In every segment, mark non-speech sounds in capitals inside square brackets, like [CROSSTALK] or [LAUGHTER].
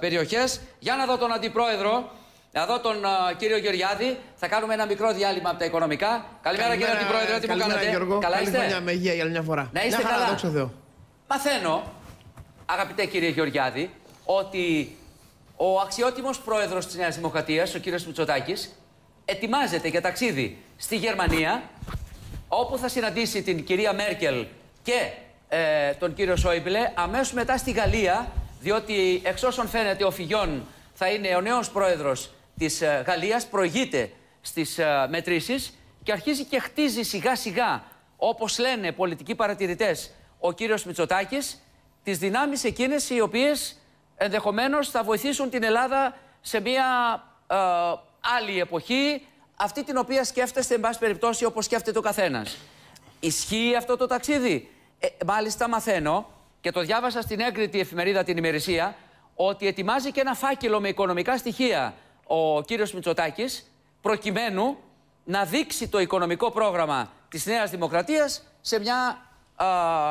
περιοχές. Για να δω τον Αντιπρόεδρο, να δω τον α, κύριο Γεωργιάδη. Θα κάνουμε ένα μικρό διάλειμμα από τα οικονομικά. Καλημέρα, κύριε Αντιπρόεδρε, τι μου καλημέρα, κάνετε; Γιώργο. Καλά Καλή είστε; χρονιά με υγεία για άλλη μια φορά. Να είστε μια χαρά, καλά. δόξα Θεώ. Μαθαίνω, αγαπητέ κύριε Γεωργιάδη, ότι ο αξιότιμος πρόεδρος της Νέας Δημοκρατίας, ο κύριος Μητσοτάκης, ετοιμάζεται για ταξίδι στη Γερμανία, όπου θα συναντήσει την κυρία Μέρκελ και ε, τον κύριο Σόιμπλε, αμέσως μετά στη Γαλλία, διότι εξ όσων φαίνεται ο Φιγιόν θα είναι ο νέος πρόεδρος της ε, Γαλλίας, προηγείται στις ε, μετρήσεις και αρχίζει και χτίζει σιγά σιγά, όπως λένε πολιτικοί παρατηρητές, ο κύριος Μητσοτάκης, τις δυνάμεις εκείνες οι οποίες ενδεχομένως θα βοηθήσουν την Ελλάδα σε μια ε, άλλη εποχή, αυτή την οποία σκέφτεστε, εν πάση περιπτώσει, όπως σκέφτεται ο καθένας. Ισχύει αυτό το ταξίδι; Ε, μάλιστα μαθαίνω και το διάβασα στην έγκριτη εφημερίδα την ημερησία ότι ετοιμάζει και ένα φάκελο με οικονομικά στοιχεία ο κύριος Μητσοτάκης προκειμένου να δείξει το οικονομικό πρόγραμμα της Νέας Δημοκρατίας σε μια α,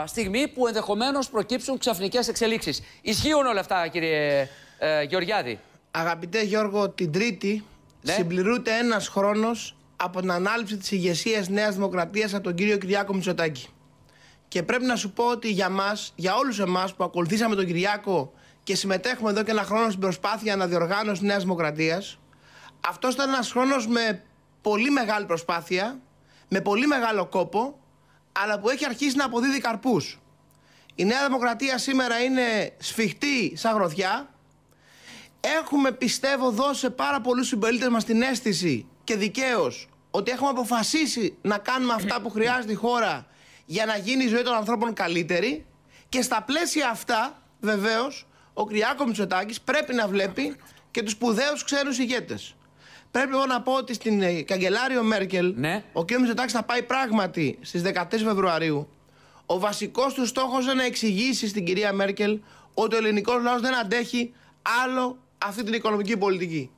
στιγμή που ενδεχομένως προκύψουν ξαφνικές εξελίξεις. Ισχύουν όλα αυτά κύριε ε, Γεωργιάδη; Αγαπητέ Γιώργο, την Τρίτη Ναι. συμπληρούνται ένας χρόνος από την ανάληψη της ηγεσίας Νέας Δημοκρατίας από τον κύριο Κυριάκο Μητσοτάκη. Και πρέπει να σου πω ότι για μας, για όλους εμάς που ακολουθήσαμε τον Κυριάκο και συμμετέχουμε εδώ και ένα χρόνο στην προσπάθεια αναδιοργάνωση Νέας Δημοκρατίας, αυτός ήταν ένας χρόνος με πολύ μεγάλη προσπάθεια, με πολύ μεγάλο κόπο, αλλά που έχει αρχίσει να αποδίδει καρπούς. Η Νέα Δημοκρατία σήμερα είναι σφιχτή σαν γροθιά, Έχουμε, πιστεύω, δώσει σε πάρα πολλούς συμπολίτες μας την αίσθηση και δικαίως ότι έχουμε αποφασίσει να κάνουμε αυτά που χρειάζεται η χώρα για να γίνει η ζωή των ανθρώπων καλύτερη. Και στα πλαίσια αυτά, βεβαίως, ο Κυριάκος Μητσοτάκης πρέπει να βλέπει και τους σπουδαίους ξένους ηγέτες. Πρέπει εγώ να πω ότι στην ε, καγκελάριο Μέρκελ Ναι. ο κ. Μητσοτάκης θα πάει πράγματι στις 13 Φεβρουαρίου. Ο βασικός του στόχος είναι να εξηγήσει στην κυρία Μέρκελ ότι ο ελληνικός λαός δεν αντέχει άλλο αυτή την οικονομική πολιτική.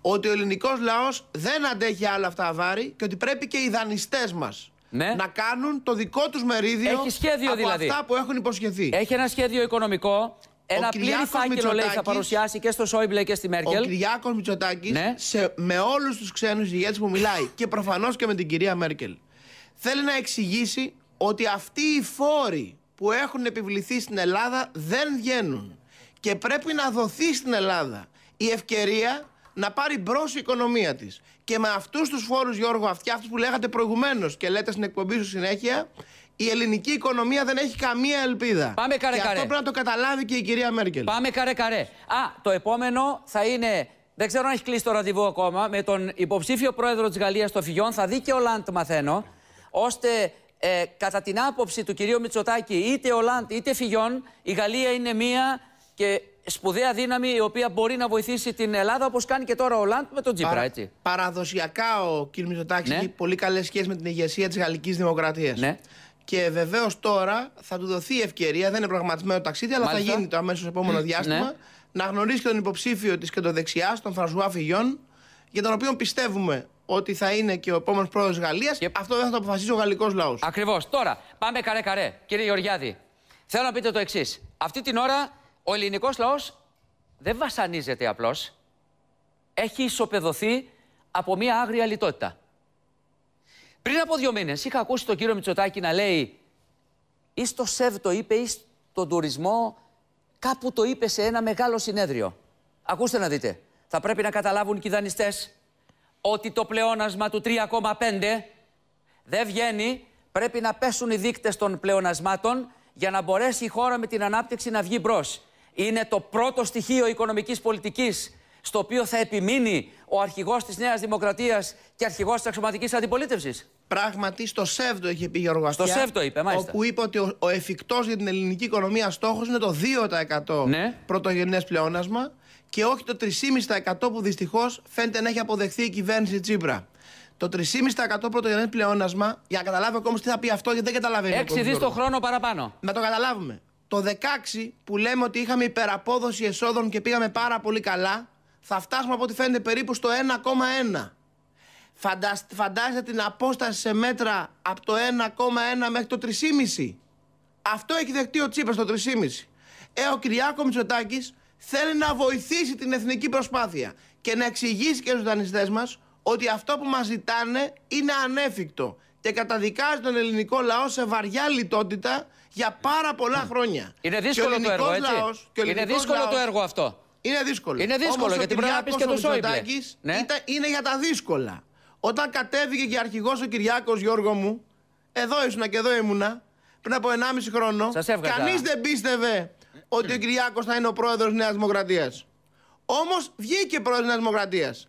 Ότι ο ελληνικός λαός δεν αντέχει άλλα αυτά τα βάρη και ότι πρέπει και οι δανειστές μας Ναι. να κάνουν το δικό τους μερίδιο Έχει σχέδιο από δηλαδή. αυτά που έχουν υποσχεθεί. Έχει ένα σχέδιο οικονομικό. Ένα πλήρη Κυριάκος φάκελο λέει θα Μητσοτάκης- παρουσιάσει και στο Σόιμπλε και στη Ο Μέρκελ. Κυριάκος Μητσοτάκης Ναι. σε, με όλους τους ξένους ηγέτες που μιλάει και προφανώς και με την κυρία Μέρκελ θέλει να εξηγήσει ότι αυτοί οι φόροι που έχουν επιβληθεί στην Ελλάδα δεν βγαίνουν και πρέπει να δοθεί στην Ελλάδα η ευκαιρία να πάρει μπρος η οικονομία της. Και με αυτούς τους φόρους, Γιώργο, αυτοί αυτούς που λέγατε προηγουμένως και λέτε στην εκπομπή σου συνέχεια, η ελληνική οικονομία δεν έχει καμία ελπίδα. Πάμε καρέ, και καρέ. αυτό πρέπει να το καταλάβει και η κυρία Μέρκελ. Πάμε καρέ καρέ. Α, το επόμενο θα είναι. Δεν ξέρω αν έχει κλείσει το ραντεβού ακόμα. Με τον υποψήφιο πρόεδρο της Γαλλίας, το Φιγιόν, θα δει και ο Λαντ, μαθαίνω. Ώστε ε, κατά την άποψη του κυρίου Μητσοτάκη, είτε ο Λαντ είτε Φιγιόν, η Γαλλία είναι μία και σπουδαία δύναμη η οποία μπορεί να βοηθήσει την Ελλάδα όπως κάνει και τώρα ο Λαντ με τον Τζίπρα, Παρα- έτσι. Παραδοσιακά ο κ. Μητσοτάκη Ναι. έχει πολύ καλές σχέσεις με την ηγεσία της Γαλλικής Δημοκρατίας. Ναι. Και βεβαίως τώρα θα του δοθεί η ευκαιρία, δεν είναι προγραμματισμένο ταξίδι, αλλά Μάλιστα. θα γίνει το αμέσως επόμενο διάστημα, Ναι. να γνωρίσει και τον υποψήφιο της κεντροδεξιά, τον Φρανσουά Φιγιόν, για τον οποίο πιστεύουμε ότι θα είναι και ο επόμενος πρόεδρος τη Γαλλίας. Και- Αυτό δεν θα το αποφασίσει ο γαλλικός λαός. Ακριβώς. Τώρα, πάμε καρέ καρέ. Κύριε Γεωργιάδη, θέλω να πείτε το εξής. Αυτή την ώρα ο ελληνικός λαός δεν βασανίζεται απλώς. Έχει ισοπεδωθεί από μια άγρια λιτότητα. Πριν από δύο μήνες είχα ακούσει τον κύριο Μητσοτάκη να λέει ή στο ΣΕΒ το είπε ή στον τουρισμό, κάπου το είπε σε ένα μεγάλο συνέδριο. Ακούστε να δείτε. Θα πρέπει να καταλάβουν και οι δανειστές ότι το πλεόνασμα του 3,5 δεν βγαίνει, πρέπει να πέσουν οι δείκτες των πλεονασμάτων για να μπορέσει η χώρα με την ανάπτυξη να βγει μπρος. Είναι το πρώτο στοιχείο οικονομικής πολιτικής στο οποίο θα επιμείνει ο αρχηγός της Νέας Δημοκρατίας και αρχηγός της αξιωματικής αντιπολίτευσης. Πράγματι, στο ΣΕΒ το είχε πει Γιώργο Στο Αυτιά, ΣΕΒ το είπε, μάλιστα. Όπου είπε ότι ο, ο εφικτός για την ελληνική οικονομία στόχος είναι το 2% Ναι. πρωτογενές πλεόνασμα και όχι το 3,5% που δυστυχώς φαίνεται να έχει αποδεχθεί η κυβέρνηση Τσίπρα. Το 3,5% πρωτογενές πλεόνασμα, για να καταλάβω ακόμα τι θα πει αυτό, γιατί δεν καταλαβαίνει. ο Έξι κόσμος, δις το Γιώργο. χρόνο παραπάνω. Να το καταλάβουμε. Το 16 που λέμε ότι είχαμε υπεραπόδοση εσόδων και πήγαμε πάρα πολύ καλά, θα φτάσουμε από ό,τι φαίνεται περίπου στο 1,1. Φαντασ- Φαντάζεστε την απόσταση σε μέτρα από το 1,1 μέχρι το 3,5. Αυτό έχει δεχτεί ο Τσίπρας το 3,5. Ε, ο Κυριάκος Μητσοτάκης θέλει να βοηθήσει την εθνική προσπάθεια και να εξηγήσει και στους δανειστές μας ότι αυτό που μας ζητάνε είναι ανέφικτο και καταδικάζει τον ελληνικό λαό σε βαριά λιτότητα για πάρα πολλά χρόνια. Είναι δύσκολο το έργο, έτσι. Λαός, είναι δύσκολο λαός, το έργο αυτό. Είναι δύσκολο. Είναι δύσκολο Όμως γιατί πρέπει να πεις και το Σόιμπλε. Ναι. είναι για τα δύσκολα. Όταν κατέβηκε και αρχηγός ο Κυριάκος Γιώργο μου, εδώ ήσουν και εδώ ήμουνα, πριν από 1,5 χρόνο, κανείς δεν πίστευε ότι ο Κυριάκος θα είναι ο πρόεδρος Νέας Δημοκρατίας. Όμως βγήκε πρόεδρος Νέας Δημοκρατίας.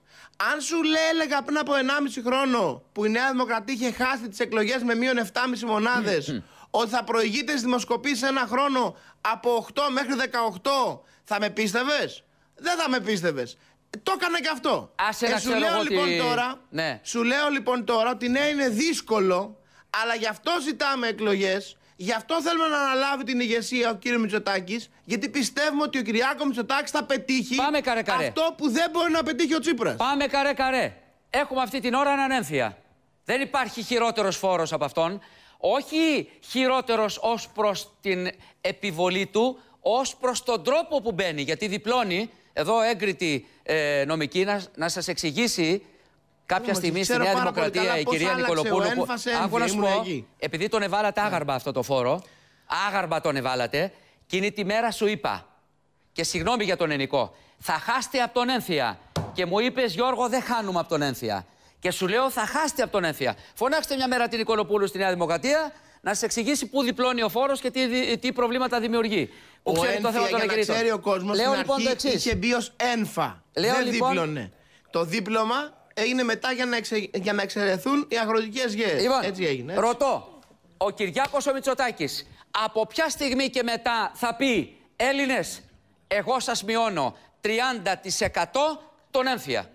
Αν σου λέει, έλεγα πριν από 1,5 χρόνο που η Νέα Δημοκρατία είχε χάσει τις εκλογές με μείον 7,5 μονάδες, ότι θα προηγείται στις δημοσκοπήσεις ένα χρόνο από 8 μέχρι 18, θα με πίστευες; Δεν θα με πίστευες. Το έκανε και αυτό. Άσε ε, σου λέω λοιπόν τώρα, ναι. σου λέω λοιπόν τώρα ότι ναι είναι δύσκολο, αλλά γι' αυτό ζητάμε εκλογές. Γι' αυτό θέλουμε να αναλάβει την ηγεσία ο κύριος Μητσοτάκης, γιατί πιστεύουμε ότι ο Κυριάκος Μητσοτάκης θα πετύχει Πάμε, καρέ, καρέ. αυτό που δεν μπορεί να πετύχει ο Τσίπρας. Πάμε καρέ καρέ. Έχουμε αυτή την ώρα έναν έμφυα. Δεν υπάρχει χειρότερος φόρος από αυτόν. Όχι χειρότερος ως προς την επιβολή του, ως προς τον τρόπο που μπαίνει. Γιατί διπλώνει, εδώ έγκριτη ε, νομική, να, να σας εξηγήσει κάποια στιγμή στη Νέα Δημοκρατία η κυρία Νικολοπούλου. Που, άκου να σου πω, επειδή τον εβάλατε άγαρμα αυτό το φόρο, άγαρμα τον εβάλατε, εκείνη τη μέρα σου είπα, και συγγνώμη για τον ενικό, θα χάσετε από τον ένθια. Και μου είπες Γιώργο, δεν χάνουμε από τον ένθια. Και σου λέω, θα χάσετε από τον ένθια. Φωνάξτε μια μέρα την Νικολοπούλου στη Νέα Δημοκρατία να σα εξηγήσει πού διπλώνει ο φόρος και τι, τι προβλήματα δημιουργεί. Ο ξέρει το θέμα των για να ξέρει ο κόσμος. Λέω λοιπόν το εξής. Είχε μπει ως ένφα. Λέω, δεν λοιπόν... δίπλωνε. Το δίπλωμα έγινε μετά για να, εξε... για να εξαιρεθούν οι αγροτικές γέες. Λοιπόν, έτσι έγινε. Έτσι. Ρωτώ, ο Κυριάκος ο Μητσοτάκης από ποια στιγμή και μετά θα πει Έλληνες, εγώ σας μειώνω 30% τον έμφυα.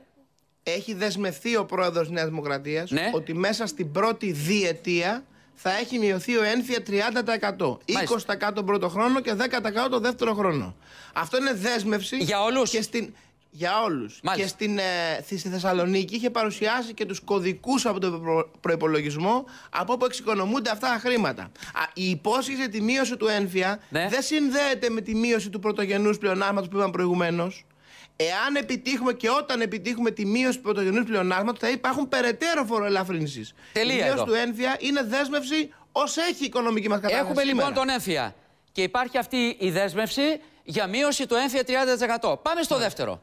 Έχει δεσμευθεί ο πρόεδρος Νέας Δημοκρατίας ναι. ότι μέσα στην πρώτη διετία θα έχει μειωθεί ο ένφια 30%. 20% τον πρώτο χρόνο και 10% τον δεύτερο χρόνο. Αυτό είναι δέσμευση. Για όλους. Και στην... Για όλους. Και στην, ε, στη Θεσσαλονίκη είχε παρουσιάσει και τους κωδικούς από τον προ... προπολογισμό από όπου εξοικονομούνται αυτά τα χρήματα. Α, η υπόσχεση για τη μείωση του ένφια ναι. δεν συνδέεται με τη μείωση του πρωτογενούς πλεονάσματος που είπαμε προηγουμένως. Εάν επιτύχουμε και όταν επιτύχουμε τη μείωση του πρωτογενούς πλεονάσματος, θα υπάρχουν περαιτέρω φοροελαφρύνσεις. Τελεία. Η μείωση του ένφια είναι δέσμευση ως έχει η οικονομική μας κατάσταση. Έχουμε λοιπόν τον ένφια. Και υπάρχει αυτή η δέσμευση για μείωση του ένφια 30%. Πάμε στο δεύτερο.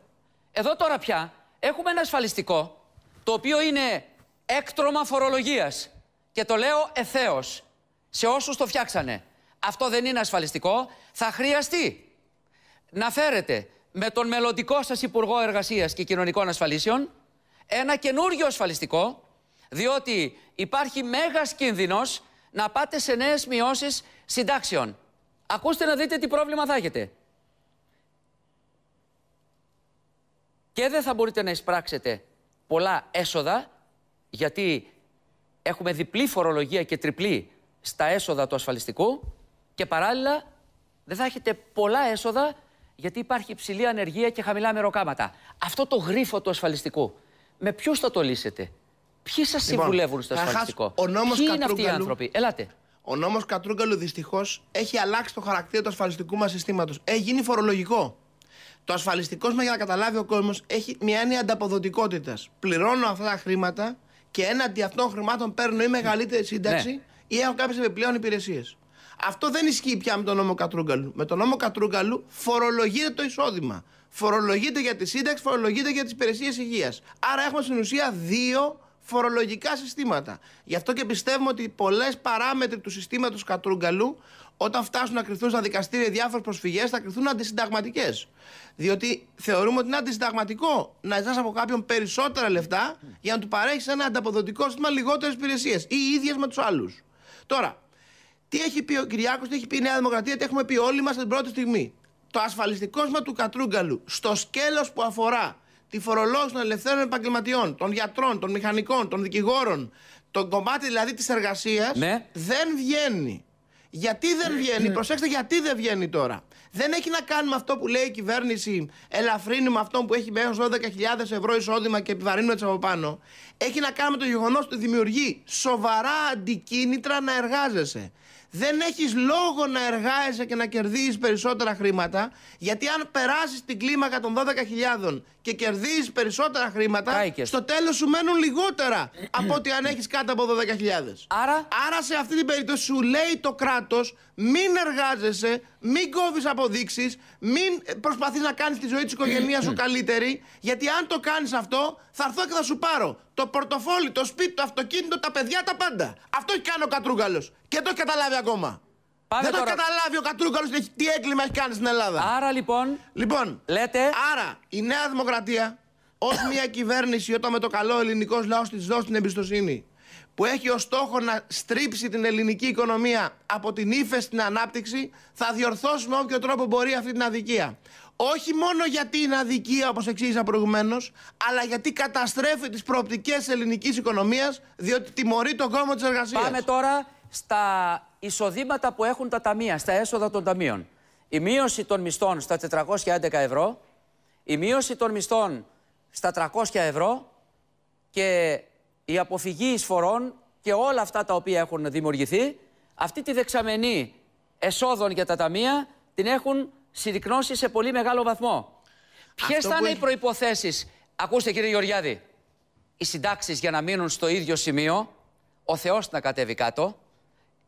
Εδώ τώρα πια έχουμε ένα ασφαλιστικό το οποίο είναι έκτρωμα φορολογίας. Και το λέω ευθέως σε όσους το φτιάξανε. Αυτό δεν είναι ασφαλιστικό. Θα χρειαστεί να φέρετε με τον μελλοντικό σας Υπουργό Εργασίας και Κοινωνικών Ασφαλίσεων ένα καινούριο ασφαλιστικό, διότι υπάρχει μέγας κίνδυνος να πάτε σε νέες μειώσεις συντάξεων. Ακούστε να δείτε τι πρόβλημα θα έχετε. Και δεν θα μπορείτε να εισπράξετε πολλά έσοδα, γιατί έχουμε διπλή φορολογία και τριπλή στα έσοδα του ασφαλιστικού και παράλληλα δεν θα έχετε πολλά έσοδα γιατί υπάρχει υψηλή ανεργία και χαμηλά μεροκάματα. Αυτό το γρίφο του ασφαλιστικού, με ποιου θα το λύσετε, Ποιοι σας λοιπόν, συμβουλεύουν στο ασφαλιστικό, ο νόμος Ποιοι είναι αυτοί οι άνθρωποι, Ελάτε. Ο νόμος Κατρούγκαλου δυστυχώς έχει αλλάξει το χαρακτήρα του ασφαλιστικού μας συστήματος. Έχει γίνει φορολογικό. Το ασφαλιστικός μα, για να καταλάβει ο κόσμος, έχει μια έννοια ανταποδοτικότητας. Πληρώνω αυτά τα χρήματα και έναντι αυτών των χρημάτων παίρνω ή μεγαλύτερη σύνταξη ναι. ή έχω κάποιες επιπλέον υπηρεσίες. Αυτό δεν ισχύει πια με τον νόμο Κατρούγκαλου. Με τον νόμο Κατρούγκαλου φορολογείται το εισόδημα. Φορολογείται για τη σύνταξη, φορολογείται για τις υπηρεσίες υγείας. Άρα έχουμε στην ουσία δύο φορολογικά συστήματα. Γι' αυτό και πιστεύουμε ότι πολλές παράμετροι του συστήματος Κατρούγκαλου, όταν φτάσουν να κρυθούν στα δικαστήρια διάφορες προσφυγές, θα κρυθούν αντισυνταγματικές. Διότι θεωρούμε ότι είναι αντισυνταγματικό να ζητάς από κάποιον περισσότερα λεφτά για να του παρέχεις ένα ανταποδοτικό σύστημα λιγότερες υπηρεσίες ή οι ίδιες με τους άλλους. Τώρα, τι έχει πει ο Κυριάκος, τι έχει πει η Νέα Δημοκρατία, τι έχουμε πει όλοι μας την πρώτη στιγμή. Το ασφαλιστικό σήμα του Κατρούγκαλου στο σκέλος που αφορά τη φορολόγηση των ελευθέρων επαγγελματιών, των γιατρών, των μηχανικών, των δικηγόρων, το κομμάτι δηλαδή της εργασίας ναι. δεν βγαίνει. Γιατί δεν βγαίνει, προσέξτε γιατί δεν βγαίνει τώρα. Δεν έχει να κάνει με αυτό που λέει η κυβέρνηση, ελαφρύνει με αυτό που έχει μέχρι 12.000 ευρώ εισόδημα και επιβαρύνουμε έτσι από πάνω. Έχει να κάνει με το γεγονός ότι δημιουργεί σοβαρά αντικίνητρα να εργάζεσαι. Δεν έχεις λόγο να εργάζεσαι και να κερδίζεις περισσότερα χρήματα, γιατί αν περάσεις την κλίμακα των 12.000 και κερδίζεις περισσότερα χρήματα, Κάηκες. στο τέλος σου μένουν λιγότερα από ότι αν έχεις κάτω από 12.000. Άρα, Άρα σε αυτή την περίπτωση σου λέει το κράτος μην εργάζεσαι, μην κόβεις αποδείξεις, μην προσπαθείς να κάνεις τη ζωή της οικογένειας σου [CLEARS THROAT] καλύτερη, γιατί αν το κάνεις αυτό θα έρθω και θα σου πάρω το πορτοφόλι, το σπίτι, το αυτοκίνητο, τα παιδιά, τα πάντα. Αυτό έχει κάνει ο Κατρούγκαλος και δεν το έχει καταλάβει ακόμα. πάμε δεν το τώρα. έχει καταλάβει ο Κατρούγκαλος τι έχει- τι έγκλημα έχει κάνει στην Ελλάδα. Άρα λοιπόν, Λοιπόν, λέτε, Άρα, η Νέα Δημοκρατία, ως μια κυβέρνηση όταν με το καλό ελληνικό λαό της δώσει την εμπιστοσύνη, που έχει ως στόχο να στρίψει την ελληνική οικονομία από την ύφεση στην ανάπτυξη, θα διορθώσει με όποιο τρόπο μπορεί αυτή την αδικία. Όχι μόνο γιατί είναι αδικία, όπως εξήγησα προηγουμένως, αλλά γιατί καταστρέφει τις προοπτικές της ελληνικής οικονομίας, διότι τιμωρεί τον κόμμα της εργασίας. πάμε τώρα στα εισοδήματα που έχουν τα ταμεία, στα έσοδα των ταμείων. Η μείωση των μισθών στα 411 ευρώ, η μείωση των μισθών στα 300 ευρώ και η αποφυγή εισφορών και όλα αυτά τα οποία έχουν δημιουργηθεί, αυτή τη δεξαμενή εσόδων για τα ταμεία την έχουν συρρυκνώσεις σε πολύ μεγάλο βαθμό. Ποιες Αυτό θα που είναι οι έχει- προποθέσει, ακούστε κύριε Γεωργιάδη, οι συντάξεις για να μείνουν στο ίδιο σημείο, ο Θεός να κατέβει κάτω,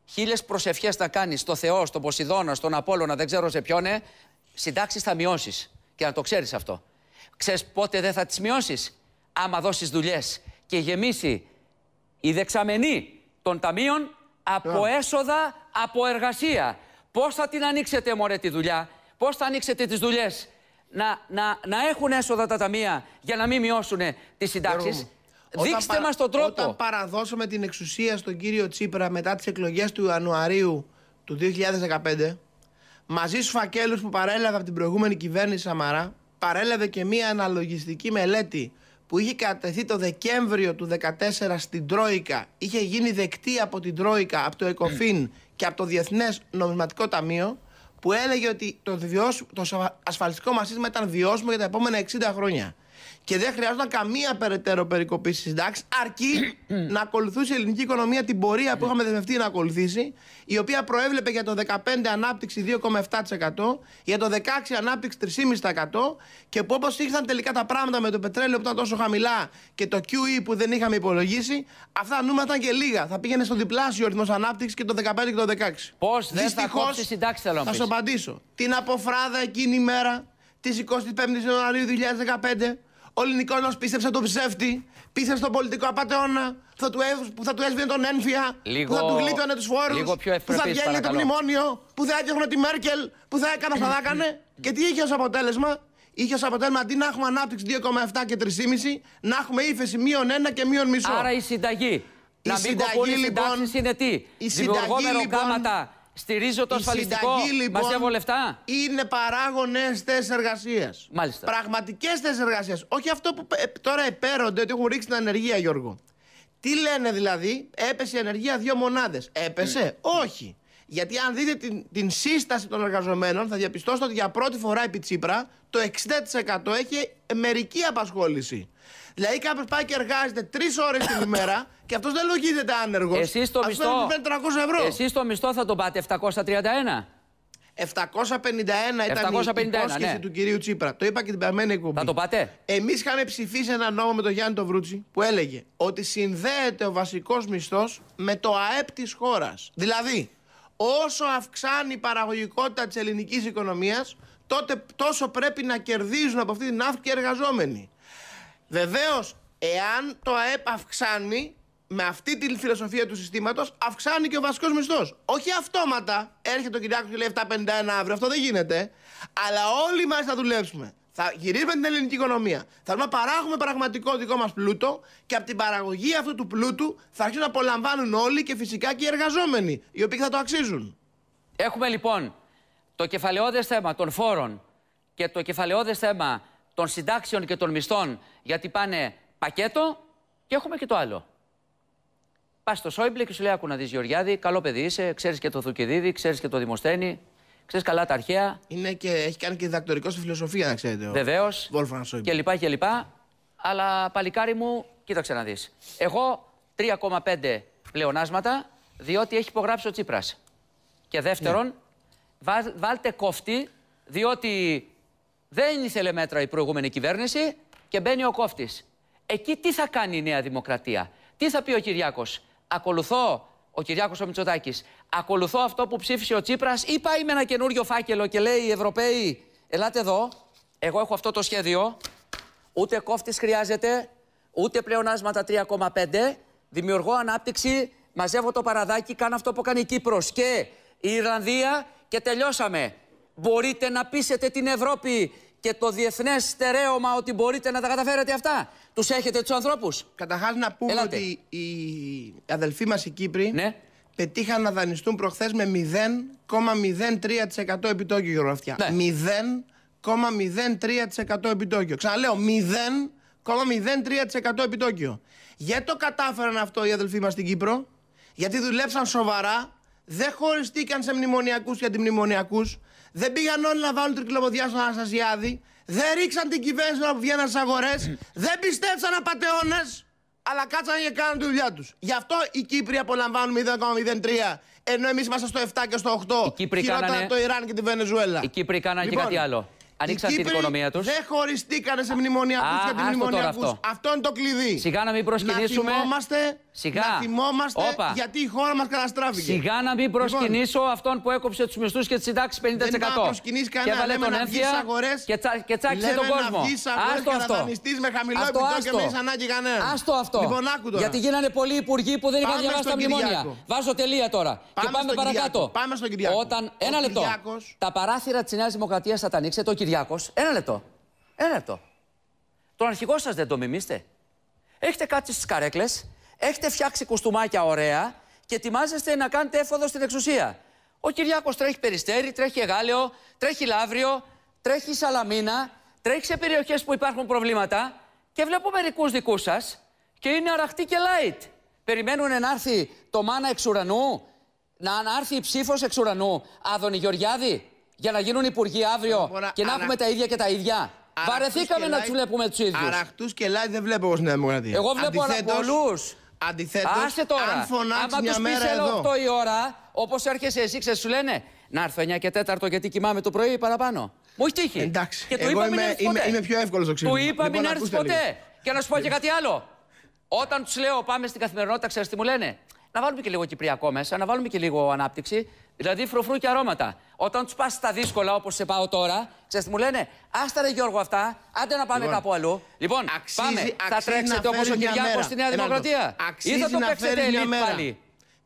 χίλιες προσευχές να κάνει στο Θεό, στον Ποσειδώνα, στον Απόλλωνα, δεν ξέρω σε ποιον, ε, συντάξεις θα μειώσεις. Και να το ξέρεις αυτό. Ξέρεις πότε δεν θα τις μειώσεις, άμα δώσεις δουλειές και γεμίσει η δεξαμενή των ταμείων από έσοδα, από εργασία. Πώς θα την ανοίξετε, μωρέ, τη δουλειά, πώς θα ανοίξετε τις δουλειές; Να, να, να έχουν έσοδα τα ταμεία για να μην μειώσουν τις Γιώργο συντάξει. μου, όταν Δείξτε παρα- μας τον τρόπο. Όταν παραδώσαμε την εξουσία στον κύριο Τσίπρα μετά τις εκλογές του Ιανουαρίου του 2015, μαζί στους φακέλους που παρέλαβε από την προηγούμενη κυβέρνηση Σαμαρά, παρέλαβε και μία αναλογιστική μελέτη που είχε κατεθεί το Δεκέμβριο του 2014 στην Τρόικα, είχε γίνει δεκτή από την Τρόικα, από το ΕΚΟΦΗΝ και από το Διεθνές Νομισματικό Ταμείο, που έλεγε ότι το, βιώσ- το σα- ασφαλιστικό μας σύστημα ήταν βιώσιμο για τα επόμενα 60 χρόνια. Και δεν χρειάζονταν καμία περαιτέρω περικοπή στις συντάξεις, αρκεί [CLEARS THROAT] να ακολουθούσε η ελληνική οικονομία την πορεία που είχαμε δεσμευτεί να ακολουθήσει, η οποία προέβλεπε για το 15 ανάπτυξη 2,7%, για το 16 ανάπτυξη 3,5% και που όπως ήρθαν τελικά τα πράγματα με το πετρέλαιο που ήταν τόσο χαμηλά και το QE που δεν είχαμε υπολογίσει, αυτά τα νούμερα ήταν και λίγα. Θα πήγαινε στο διπλάσιο ρυθμός ανάπτυξης και το 15 και το 16. Πώς δεν θα Δυστυχώς, κόψεις συντάξεις, θέλω να Θα πεις. σου απαντήσω. Την αποφράδα εκείνη η μέρα της 25η Ιανουαρίου 2015, ο ελληνικό λαό πίστεψε τον ψεύτη, πίστεψε στον πολιτικό απαταιώνα που θα του, έσ- που θα του έσβηνε τον ένφια, Λίγο- που θα του γλίτωνε τους φόρους, λίγο πιο που θα ευπρεπής, βγαίνει το παρακαλώ. μνημόνιο, που θα έδιωχνε τη Μέρκελ, που θα έκανε αυτά θα έκανε. Και τι είχε ως αποτέλεσμα; Είχε ως αποτέλεσμα αντί να έχουμε ανάπτυξη 2,7 και 3,5, να έχουμε ύφεση μείον 1 και μείον μισό. Άρα η συνταγή. να μην συνταγή, κοπούν οι λοιπόν, συντάξεις είναι τι; η Δημιουργώ συνταγή, μεροκάματα, στηρίζω το Η ασφαλιστικό, συνταγή, λοιπόν, μαζεύω λεφτά. Είναι παράγον νέε θέσεις εργασίας. Μάλιστα. Πραγματικές θέσεις εργασίας. Όχι αυτό που ε, τώρα επέρονται ότι έχουν ρίξει την ανεργία, Γιώργο. Τι λένε δηλαδή, έπεσε η ανεργία δύο μονάδες. Έπεσε, όχι. Γιατί αν δείτε την, την σύσταση των εργαζομένων, θα διαπιστώσετε ότι για πρώτη φορά επί Τσίπρα το 60% έχει μερική απασχόληση. Δηλαδή κάποιος πάει και εργάζεται τρεις ώρες την ημέρα και αυτός δεν λογίζεται άνεργος. Εσείς το μισθό, παίρνει 300 ευρώ. εσείς το μισθό θα το πάτε 731. 751 ήταν 751, η υπόσχεση ναι. του κυρίου Τσίπρα. Το είπα και την περασμένη εκπομπή. Θα το πάτε; Εμείς είχαμε ψηφίσει ένα νόμο με τον Γιάννη τον Βρούτσι που έλεγε ότι συνδέεται ο βασικός μισθός με το ΑΕΠ της χώρας. Δηλαδή, όσο αυξάνει η παραγωγικότητα της ελληνικής οικονομίας, τότε τόσο πρέπει να κερδίζουν από αυτή την αύξηση οι εργαζόμενοι. Βεβαίως, εάν το ΑΕΠ αυξάνει, με αυτή τη φιλοσοφία του συστήματος, αυξάνει και ο βασικός μισθός. Όχι αυτόματα. Έρχεται ο Κυριάκος και λέει 751 αύριο. Αυτό δεν γίνεται. Αλλά όλοι μαζί θα δουλέψουμε. Θα γυρίσουμε την ελληνική οικονομία. Θέλουμε να παράγουμε πραγματικό δικό μας πλούτο και από την παραγωγή αυτού του πλούτου θα αρχίσουν να απολαμβάνουν όλοι και φυσικά και οι εργαζόμενοι, οι οποίοι θα το αξίζουν. Έχουμε λοιπόν το κεφαλαιόδες θέμα των φόρων και το κεφαλαιόδες θέμα των συντάξεων και των μισθών γιατί πάνε πακέτο και έχουμε και το άλλο. Πας στο Σόιμπλε και σου λέει: Άκου να δεις Γεωργιάδη, καλό παιδί είσαι, ξέρεις και το Θουκυδίδη, ξέρεις και το Δημοσθένη, ξέρεις καλά τα αρχαία. Είναι και, έχει κάνει και διδακτορικό στη φιλοσοφία, να ξέρετε. ο Βεβαίως. Wolfgang Schäuble. Και λοιπά και λοιπά. Αλλά παλικάρι μου, κοίταξε να δεις. Εγώ 3,5 πλεονάσματα, διότι έχει υπογράψει ο Τσίπρας. Και δεύτερον, βά- βάλτε κόφτη, διότι δεν ήθελε μέτρα η προηγούμενη κυβέρνηση και μπαίνει ο κόφτης. Εκεί τι θα κάνει η Νέα Δημοκρατία; Τι θα πει ο Κυριάκος; Ακολουθώ ο Κυριάκος ο Μητσοτάκης. Ακολουθώ αυτό που ψήφισε ο Τσίπρας ή πάει με ένα καινούριο φάκελο και λέει οι Ευρωπαίοι, ελάτε εδώ. Εγώ έχω αυτό το σχέδιο. Ούτε κόφτης χρειάζεται, ούτε πλεονάσματα 3,5. Δημιουργώ ανάπτυξη, μαζεύω το παραδάκι, κάνω αυτό που κάνει η Κύπρος και η Ιρλανδία και τελειώσαμε. Μπορείτε να πείσετε την Ευρώπη και το διεθνές στερέωμα ότι μπορείτε να τα καταφέρετε αυτά. Τους έχετε τους ανθρώπους; Καταρχάς να πούμε Ελάτε. ότι οι αδελφοί μας οι Κύπροι Ναι. πετύχαν να δανειστούν προχθές με 0,03% επιτόκιο Γεωγραφιά. Ναι. 0,03% επιτόκιο. Ξαναλέω, 0,03% επιτόκιο. Γιατί το κατάφεραν αυτό οι αδελφοί μας στην Κύπρο, γιατί δουλέψαν σοβαρά, δεν χωριστήκαν σε μνημονιακούς και αντιμνημονιακούς, δεν πήγαν όλοι να βάλουν τρικλοποδιά στον Αναστασιάδη, δεν ρίξαν την κυβέρνηση να βγαίναν στις αγορές, δεν πιστέψαν απαταιώνες, αλλά κάτσαν και κάναν τη δουλειά τους. Γι' αυτό οι Κύπροι απολαμβάνουν 0,03, ενώ εμείς είμαστε στο 7 και στο 8. Οι Κύπροι χειρότερα κάνανε- από το Ιράν και τη Βενεζουέλα. Οι Κύπροι κάνανε και κάτι άλλο. Ανοίξαν οι την Κύπροι οικονομία τους. Δεν χωριστήκανε σε μνημονιακούς Α, και άστο τώρα αντιμνημονιακού. αυτό. Αυτό είναι το κλειδί. Σιγά να μην προσκυνήσουμε. Να θυμόμαστε, Σιγά. να θυμόμαστε Όπα. γιατί η χώρα μας καταστράφηκε. Σιγά να μην προσκυνήσω αυτόν που έκοψε τους μισθούς και τις συντάξεις 50%. Λοιπόν. Δεν είπα να προσκυνείς και κανένα. έβαλε Λέμε τον να βγεις έμφυα αγορές. και, τσα, και τσάκισε Λέμε τον κόσμο. να βγεις αγορές Άστο και να αυτό. δανειστείς με χαμηλό Αυτό, επιτόκιο άστο. και μην έχεις ανάγκη κανέναν. Άστο αυτό. Λοιπόν, άκου τώρα. Γιατί γίνανε πολλοί υπουργοί που δεν είχαν Πάμε διαβάσει τα στον μνημόνια. Κυριάκο. Βάζω τελεία τώρα. και Πάμε πάμε στον παρακάτω. Κυριάκο. Πάμε στον Κυριάκο. Όταν. Ο Ένα λεπτό. Κυριάκος- Τα παράθυρα της Νέας Δημοκρατίας θα τα ανοίξετε ο Κυριάκος. Ένα λεπτό. Ένα λεπτό. Τον αρχηγό σας δεν το μιμήστε. Έχετε κάτσει στις καρέκλες, έχετε φτιάξει κουστούμάκια ωραία και ετοιμάζεστε να κάνετε έφοδο στην εξουσία. Ο Κυριάκος τρέχει περιστέρι, τρέχει εγάλεο, τρέχει λαύριο, τρέχει σαλαμίνα, τρέχει σε περιοχές που υπάρχουν προβλήματα και βλέπω μερικούς δικούς σας και είναι αραχτοί και light. Περιμένουν να έρθει το μάνα εξ ουρανού, να να έρθει η ψήφος εξ ουρανού. Άδωνη Γεωργιάδη, για να γίνουν υπουργοί αύριο Μπορώ να- και να αρα- έχουμε τα ίδια και τα ίδια. Βαρεθήκαμε να τους βλέπουμε τους ίδιους. Αραχτούς και light δεν βλέπω εγώ στην Νέα Δημοκρατία. Εγώ βλέπω Αντιθέτως- πολλούς. Αντιθέτως, Άσε τώρα. αν φωνάξεις Άμα μια τους μέρα πεις έλα εδώ. 8 η ώρα, όπως έρχεσαι εσύ, ξέρεις, σου λένε; Να έρθω 9 και 4 γιατί κοιμάμαι το πρωί ή παραπάνω. Μου έχεις τύχει. Εντάξει. Και του Εγώ είπα μην είμαι- έρθεις είμαι- ποτέ. είμαι πιο εύκολος στο Του ξύπνημα. είπα Λοιπόν, μην έρθεις ακούστε ποτέ. λίγο. Και να σου πω και κάτι άλλο. Όταν τους λέω πάμε στην καθημερινότητα, ξέρεις τι μου λένε; Να βάλουμε και λίγο κυπριακό μέσα, να βάλουμε και λίγο ανάπτυξη. Δηλαδή φρουφρού και αρώματα. Όταν τους πας στα δύσκολα όπως σε πάω τώρα, ξέρεις τι μου λένε; Άστα ρε Γιώργο αυτά, άντε να πάμε Λοιπόν, κάπου αλλού. Λοιπόν, αξίζει- πάμε. θα αξίζει τρέξετε να όπως ο φέρεις μια Κυριάκος μέρα. στη Νέα Ένα Δημοκρατία. λεπτό. Ή Αξίζει θα το να παίξετε φέρεις μια ελίτ μέρα. πάλι.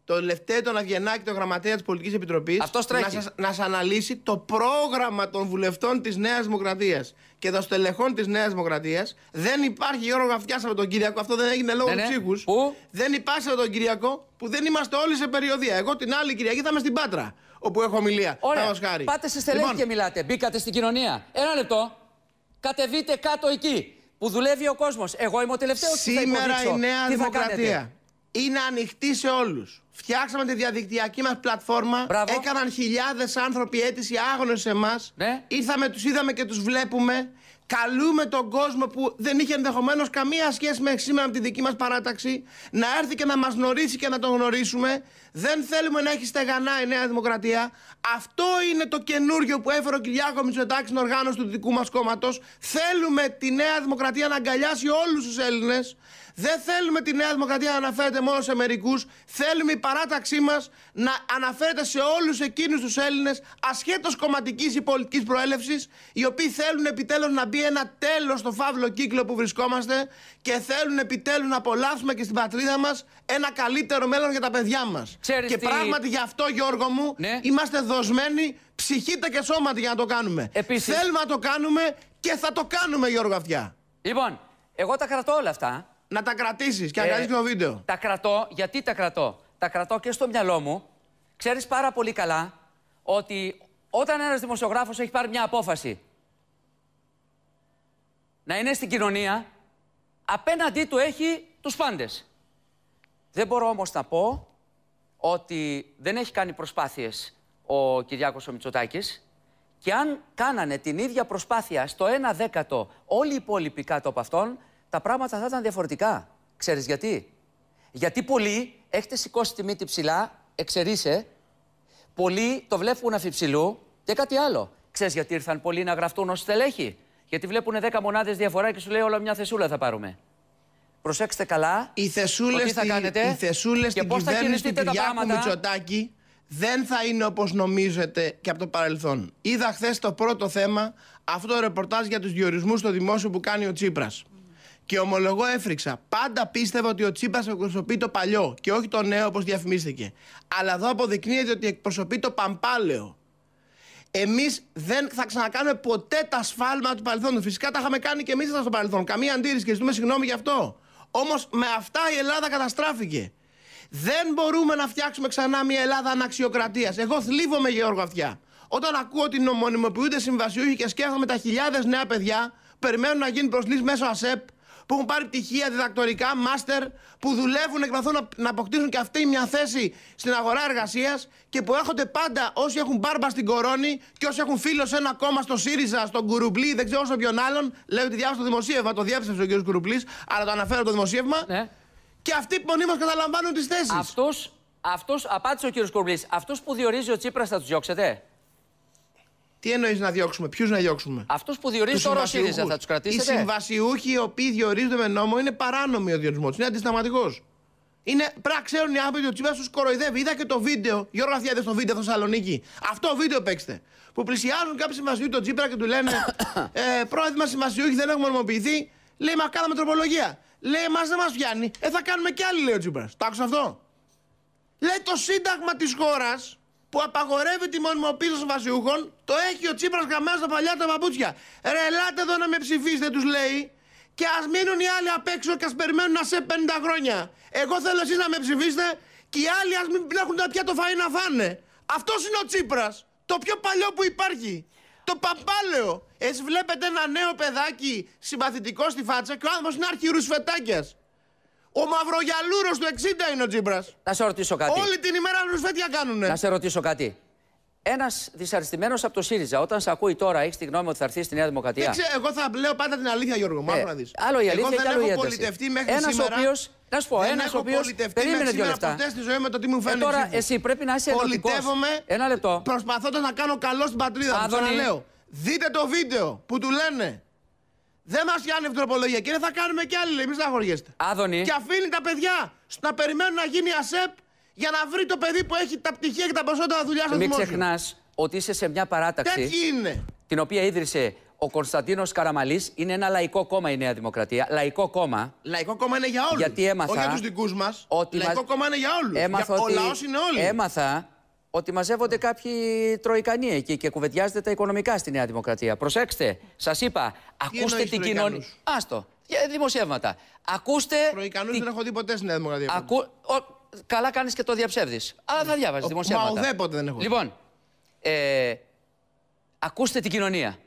Το Λευτέ, τον Αβγενάκη, τον γραμματέα της Πολιτικής Επιτροπής, Αυτός τρέχει. να, σας, να σας αναλύσει το πρόγραμμα των βουλευτών της Νέας Δημοκρατίας και των στελεχών της Νέας Δημοκρατίας. Δεν υπάρχει Γιώργο Γαφτιά από τον Κυριακό, αυτό δεν έγινε λόγω Ναι, ναι. ψύχους. Πού; Δεν υπάρχει από τον Κυριακό που δεν είμαστε όλοι σε περιοδία. Εγώ την άλλη Κυριακή θα είμαι στην Πάτρα, όπου έχω ομιλία. Ωραία. Παραδείγματος χάρη. Πάτε σε στελέχη Λοιπόν, και μιλάτε. Μπήκατε στην κοινωνία. Ένα λεπτό. Κατεβείτε κάτω εκεί που δουλεύει ο κόσμος. Εγώ είμαι ο τελευταίος που θα Σήμερα υποδείξω. η Νέα τι θα Δημοκρατία κάνετε; είναι ανοιχτή σε όλους. Φτιάξαμε τη διαδικτυακή μας πλατφόρμα. Μπράβο. Έκαναν χιλιάδες άνθρωποι αίτηση άγνωστοι σε εμάς. Ναι. Ήρθαμε, τους είδαμε και τους βλέπουμε. Καλούμε τον κόσμο που δεν είχε ενδεχομένως καμία σχέση μέχρι σήμερα με τη δική μας παράταξη να έρθει και να μας γνωρίσει και να τον γνωρίσουμε. Δεν θέλουμε να έχει στεγανά η Νέα Δημοκρατία. Αυτό είναι το καινούριο που έφερε ο Κυριάκο Μητσοτάκης στην οργάνωση του δικού μας κόμματος. Θέλουμε τη Νέα Δημοκρατία να αγκαλιάσει όλους τους Έλληνες. Δεν θέλουμε τη Νέα Δημοκρατία να αναφέρεται μόνο σε μερικούς. Θέλουμε η παράταξή μας να αναφέρεται σε όλους εκείνους τους Έλληνες, ασχέτως κομματικής ή πολιτικής προέλευσης, οι οποίοι θέλουν επιτέλους να μπει ένα τέλος στο φαύλο κύκλο που βρισκόμαστε και θέλουν επιτέλους να απολαύσουμε και στην πατρίδα μας ένα καλύτερο μέλλον για τα παιδιά μας. Ξέρεις Και τι- πράγματι γι' αυτό, Γιώργο μου, Ναι. είμαστε δοσμένοι ψυχήτα και σώματι για να το κάνουμε. Επίσης- Θέλουμε να το κάνουμε και θα το κάνουμε, Γιώργο Αυτιά. Λοιπόν, εγώ τα κρατώ όλα αυτά. Να τα κρατήσεις και να Ε, κρατήσει το βίντεο. Τα κρατώ, γιατί τα κρατώ; Τα κρατώ και στο μυαλό μου. Ξέρεις πάρα πολύ καλά ότι όταν ένας δημοσιογράφος έχει πάρει μια απόφαση να είναι στην κοινωνία, απέναντί του έχει τους πάντες. Δεν μπορώ όμως να πω ότι δεν έχει κάνει προσπάθειες ο Κυριάκος ο Μητσοτάκης και αν κάνανε την ίδια προσπάθεια στο 1 δέκατο όλοι οι υπόλοιποι κάτω από αυτόν, τα πράγματα θα ήταν διαφορετικά. Ξέρεις γιατί; Γιατί πολλοί έχετε σηκώσει τη μύτη ψηλά, εξαιρίσε, πολλοί το βλέπουν αφιψηλού και κάτι άλλο. Ξέρεις γιατί ήρθαν πολλοί να γραφτούν ω στελέχη; Γιατί βλέπουν 10 μονάδες διαφορά και σου λέει όλα μια θεσούλα θα πάρουμε. Προσέξτε καλά. Οι θεσούλες τι θα κάνετε οι θεσούλες και στην πώς θα κυβέρνηση του χειριστείτε τα Κυριάκου πράγματα. Μητσοτάκη δεν θα είναι όπως νομίζετε και από το παρελθόν. Είδα χθες το πρώτο θέμα, αυτό το ρεπορτάζ για τους διορισμούς στο δημόσιο που κάνει ο Τσίπρας. Και ομολογώ έφρυξα. Πάντα πίστευα ότι ο Τσίπρα εκπροσωπεί το παλιό και όχι το νέο όπως διαφημίστηκε. Αλλά εδώ αποδεικνύεται ότι εκπροσωπεί το παμπάλαιο. Εμείς δεν θα ξανακάνουμε ποτέ τα σφάλματα του παρελθόντος. Φυσικά τα είχαμε κάνει και εμείς στο παρελθόν. Καμία αντίρρηση και ζητούμε συγγνώμη γι' αυτό. Όμως με αυτά η Ελλάδα καταστράφηκε. Δεν μπορούμε να φτιάξουμε ξανά μια Ελλάδα αναξιοκρατίας. Εγώ θλίβομαι, Γεώργο, αυτιά. Όταν ακούω ότι νομιμοποιούνται συμβασιούχοι και σκέφτομαι τα χιλιάδες νέα παιδιά που περιμένουν να γίνουν προσλήψεις μέσω ΑΣΕΠ, που έχουν πάρει πτυχία διδακτορικά, μάστερ, που δουλεύουν και προσπαθούν να, να αποκτήσουν και αυτοί μια θέση στην αγορά εργασίας και που έρχονται πάντα όσοι έχουν μπάρμπα στην κορώνη και όσοι έχουν φίλο σε ένα κόμμα στο ΣΥΡΙΖΑ, στον Κουρουμπλή, δεν ξέρω σε ποιον άλλον. Λέω ότι διάβασα το δημοσίευμα, το διέψευσε ο κ. Κουρουμπλή, αλλά το αναφέρω το δημοσίευμα. Ναι. Και αυτοί μονίμως καταλαμβάνουν τις θέσεις. Αυτούς, αυτούς, απάντησε ο κύριος Κουρμπλής, αυτούς που διορίζει ο Τσίπρας θα τους διώξετε; Τι εννοείς να διώξουμε, ποιους να διώξουμε; Αυτούς που διορίζει Τους τώρα ο συμβασιούχους. ΣΥΡΙΖΑ θα τους Οι κρατήσετε. συμβασιούχοι οι οποίοι διορίζονται με νόμο είναι παράνομοι ο διορισμός του. Είναι αντισταματικός. Είναι, πρέπει να ξέρουν οι άνθρωποι ότι ο Τσίπρας τους κοροϊδεύει. Είδα και το βίντεο. Γιώργο Αθιά, είδες το βίντεο στο Θεσσαλονίκη; Αυτό βίντεο παίξτε. Που πλησιάζουν κάποιοι συμβασιούχοι τον Τσίπρα και του λένε [COUGHS] ε, Πρόεδρε μας συμβασιούχοι δεν έχουμε νομιμοποιηθεί. Λέει Μα κάναμε τροπολογία. Λέει Εμάς δεν μας πιάνει. Ε, θα κάνουμε κι άλλοι, λέει ο Τσίπρας. Το άκουσα αυτό; Λέει το σύνταγμα της χώρας που απαγορεύει τη μονιμοποίηση των συμβασιούχων, το έχει ο Τσίπρας γραμμένο στα παλιά τα παπούτσια. Ρε, ελάτε εδώ να με ψηφίσετε, τους λέει, και ας μείνουν οι άλλοι απ' έξω και ας περιμένουν να σε 50 χρόνια. Εγώ θέλω εσείς να με ψηφίσετε και οι άλλοι ας μην έχουν πια το φαΐ να φάνε. Αυτός είναι ο Τσίπρας. Το πιο παλιό που υπάρχει. Το παπάλαιο. Εσείς βλέπετε ένα νέο παιδάκι συμπαθητικό στη φάτσα και ο άνθρωπος είναι αρχιρουσφετάκια. Ο μαυρογιαλούρος του 60 είναι ο Τσίπρα. Να σε ρωτήσω κάτι. Όλη την ημέρα ρουσφέτια κάνουνε. Να σε ρωτήσω κάτι. Ένας δυσαρεστημένος από το ΣΥΡΙΖΑ, όταν σε ακούει τώρα, έχεις τη γνώμη ότι θα έρθει στη Νέα Δημοκρατία; Δεν ξέρω, εγώ θα λέω πάντα την αλήθεια, Γιώργο. Μάλλον Ε, να δεις. άλλο η αλήθεια εγώ και δεν άλλο η έχω ένταση. πολιτευτεί μέχρι Ένας ο σήμερα. οποίος- να σου πω, δεν ένας ο έχω οποίος- πολιτευτεί περίμενε μέχρι δύο σήμερα λεπτά. ποτέ στη ζωή με το τι μου Ε, φαίνεται. τώρα ψήφος. εσύ πρέπει να είσαι ενωτικός. Πολιτεύομαι Ένα λεπτό. προσπαθώντας να κάνω καλό στην πατρίδα μου. Άδωνη. Ξαναλέω. Δείτε το βίντεο που του λένε. Δεν μας πιάνει η τροπολογία. Κύριε, θα κάνουμε κι άλλοι, λέει. Μην στεναχωριέστε. Άδωνη. Και αφήνει τα παιδιά να περιμένουν να γίνει ΑΣΕΠ για να βρει το παιδί που έχει τα πτυχία και τα ποσότητα δουλειά στο Μην δημόσιος. ξεχνάς ότι είσαι σε μια παράταξη Τέτοιοι είναι. την οποία ίδρυσε ο Κωνσταντίνος Καραμαλής. Είναι ένα λαϊκό κόμμα η Νέα Δημοκρατία. Λαϊκό κόμμα. Λαϊκό κόμμα είναι για όλους. Γιατί έμαθα Όχι για τους δικούς μας. ότι Λαϊκό μας- κόμμα είναι για όλους. Έμαθα Ο ότι... λαός είναι όλοι. Έμαθα ότι μαζεύονται κάποιοι τροϊκανοί εκεί και κουβεντιάζεται τα οικονομικά στη Νέα Δημοκρατία. Προσέξτε, σας είπα, ακούστε εννοείς την κοινωνία. τροϊκανούς; Άστο, για δημοσιεύματα. Ακούστε. Τροϊκανούς τι- δεν έχω δει ποτέ στη Νέα Δημοκρατία. Ακού... ο- Καλά κάνεις και το διαψεύδεις. Αλλά θα διάβαζε Ο- δημοσιεύματα. μα ουδέποτε δεν έχω δει. Λοιπόν, ε, ακούστε την κοινωνία.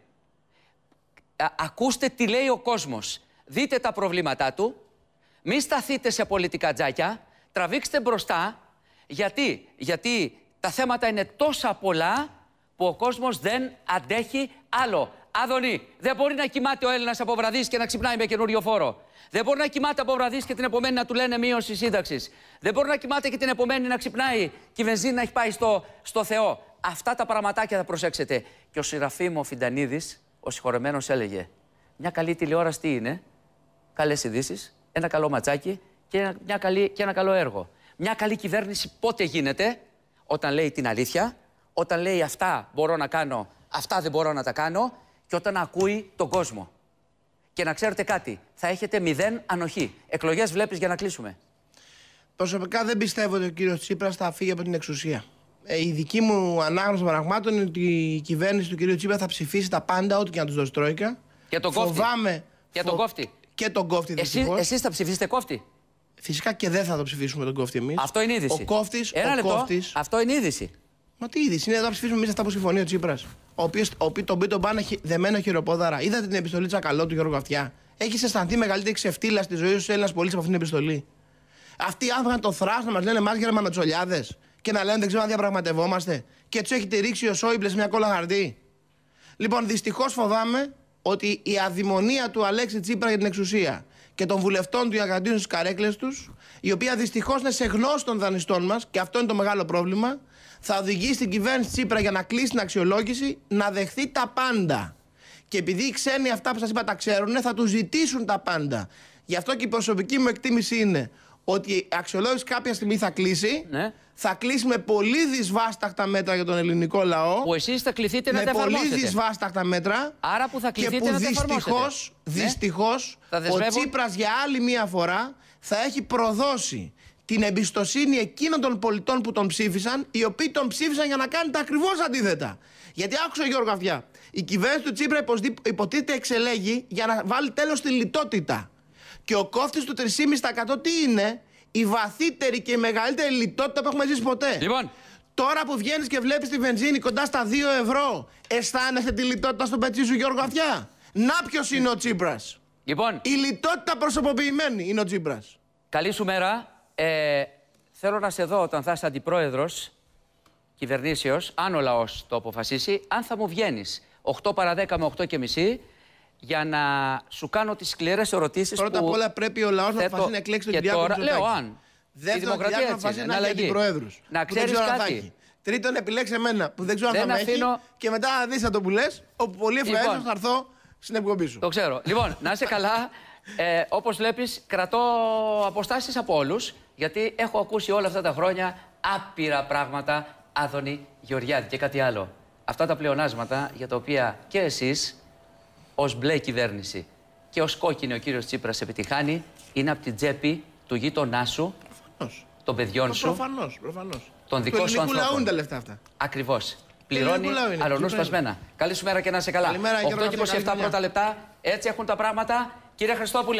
Α- ακούστε τι λέει ο κόσμος. Δείτε τα προβλήματά του. Μην σταθείτε σε πολιτικά τζάκια. Τραβήξτε μπροστά. Γιατί, γιατί τα θέματα είναι τόσα πολλά που ο κόσμος δεν αντέχει άλλο. Άδωνη, δεν μπορεί να κοιμάται ο Έλληνας από βραδείς και να ξυπνάει με καινούριο φόρο. Δεν μπορεί να κοιμάται από βραδείς και την επομένη να του λένε μείωση σύνταξης. Δεν μπορεί να κοιμάται και την επομένη να ξυπνάει και η βενζίνη να έχει πάει στο, στο Θεό. Αυτά τα πραγματάκια θα προσέξετε. Και ο Σεραφείμ ο Φιντανίδης, ο συγχωρεμένος έλεγε μια καλή τηλεόραση τι είναι, καλές ειδήσεις, ένα καλό ματσάκι και ένα, μια καλή, και ένα καλό έργο. Μια καλή κυβέρνηση πότε γίνεται, όταν λέει την αλήθεια, όταν λέει αυτά μπορώ να κάνω, αυτά δεν μπορώ να τα κάνω και όταν ακούει τον κόσμο. Και να ξέρετε κάτι, θα έχετε μηδέν ανοχή. Εκλογές βλέπεις για να κλείσουμε. Προσωπικά δεν πιστεύω ότι ο κύριος Τσίπρας θα φύγει από την εξουσία. Ε, η δική μου ανάγνωση των πραγμάτων είναι ότι η κυβέρνηση του κυρίου Τσίπρα θα ψηφίσει τα πάντα, ό,τι και να τους δώσει Τρόικα. Και τον κόφτη. Φοβάμαι. Και τον κόφτη. Και τον κόφτη Εσύ, δυστυχώς. εσείς θα ψηφίσετε κόφτη; Φυσικά και δεν θα το ψηφίσουμε τον κόφτη εμείς. Αυτό είναι είδηση. Ο κόφτης. Ένα ο λεπτό. κόφτης, Αυτό είναι είδηση. Μα τι είδηση είναι εδώ να ψηφίσουμε εμείς αυτά που συμφωνεί ο Τσίπρας. Ο οποίο τον πει τον πάνε χει- δεμένο χειροπόδαρα. Είδατε την επιστολή Τσακαλώ του Γιώργου Αυτιά. Έχει αισθανθεί μεγαλύτερη ξεφτύλα στη ζωή σου Έλληνας πολίτη από αυτήν την επιστολή; Αυτοί οι άνθρωποι να το θράσουν να μας λένε εμά γερμανοτσολιάδε και να λένε δεν ξέρω αν διαπραγματευόμαστε και τους έχετε ρίξει ο Σόιμπλε σε μια κόλλα χαρτί. Λοιπόν, δυστυχώς φοβάμαι ότι η αδημονία του Αλέξη Τσίπρα για την εξουσία και των βουλευτών του για να κρατήσουν τι καρέκλες τους, η οποία δυστυχώς είναι σε γνώση των δανειστών μας, και αυτό είναι το μεγάλο πρόβλημα, θα οδηγήσει την κυβέρνηση Τσίπρα για να κλείσει την αξιολόγηση να δεχθεί τα πάντα. Και επειδή οι ξένοι αυτά που σας είπα τα ξέρουν, θα τους ζητήσουν τα πάντα. Γι' αυτό και η προσωπική μου εκτίμηση είναι ότι η αξιολόγηση κάποια στιγμή θα κλείσει. Ναι. Θα κλείσει με πολύ δυσβάσταχτα μέτρα για τον ελληνικό λαό. Που εσείς θα κληθείτε να με τα πολύ εφαρμόσετε. δυσβάσταχτα μέτρα. Άρα που θα και κληθείτε που να τα εφαρμόσετε. δυστυχώς, Ναι. δυστυχώς Θα ο δεσμεύουν. Τσίπρας για άλλη μία φορά θα έχει προδώσει την εμπιστοσύνη εκείνων των πολιτών που τον ψήφισαν, οι οποίοι τον ψήφισαν για να κάνει τα ακριβώς αντίθετα. Γιατί άκουσα Γιώργο Αυτιά, η κυβέρνηση του Τσίπρα υποσδη- υποτίθεται εξελέγει για να βάλει τέλος στη λιτότητα. Και ο κόφτης του 3,5% τι είναι, η βαθύτερη και η μεγαλύτερη λιτότητα που έχουμε ζήσει ποτέ. Λοιπόν, Τώρα που βγαίνεις και βλέπεις τη βενζίνη κοντά στα 2 ευρώ, αισθάνεσαι τη λιτότητα στο πετσί σου, Γιώργο Αυτιά; Να ποιος είναι ο Τσίπρας; λοιπόν Η λιτότητα προσωποποιημένη είναι ο Τσίπρας. καλή σου μέρα. Ε, θέλω να σε δω όταν θα είσαι αντιπρόεδρος κυβερνήσεως, αν ο λαός το αποφασίσει, αν θα μου βγαίνεις 8 παρα 10 με 8 και μισή για να σου κάνω τις σκληρές ερωτήσεις Πρώτα που απ' όλα πρέπει ο λαός να θέτω αποφασίσει να εκλέξει τον και Κυριάκο τώρα- Μητσοτάκη. Λέω αν. Η Δεύτερον, δημοκρατία Κυριάκο να έτσι αποφασίσει είναι, να έχει αλλαγή. αντιπροέδρου. Να ξέρεις κάτι. Τρίτον, επιλέξει εμένα που δεν ξέρω αν Δεν θα με έχει. αφήνω- Και μετά να δεις το που λες, όπου πολύ ευχαρίστω Λοιπόν. θα έρθω στην εκπομπή σου. Το ξέρω. Λοιπόν, να είσαι καλά. Ε, Όπως βλέπεις, κρατώ αποστάσεις από όλους, γιατί έχω ακούσει όλα αυτά τα χρόνια άπειρα πράγματα Άδωνη Γεωργιάδη και κάτι άλλο. Αυτά τα πλεονάσματα για τα οποία και εσείς, ως μπλε κυβέρνηση και ως κόκκινη ο κύριος Τσίπρας επιτυχάνει, είναι από την τσέπη του γείτονά σου, Προφανώς. των παιδιών σου, Προφανώς, προφανώς. Των δικών σου Του ελληνικού λαού ανθρώπων. είναι τα λεφτά αυτά. Ακριβώς. Πληρώνει ελληνικού λαού είναι. αρωνού Τι πρέπει. σπασμένα. Καλή σου μέρα και να είσαι καλά. Καλημέρα, 8 Γιώργο, και καλή 27 δουλειά. πρώτα λεπτά. Έτσι έχουν τα πράγματα. Κύριε Χριστόπουλε.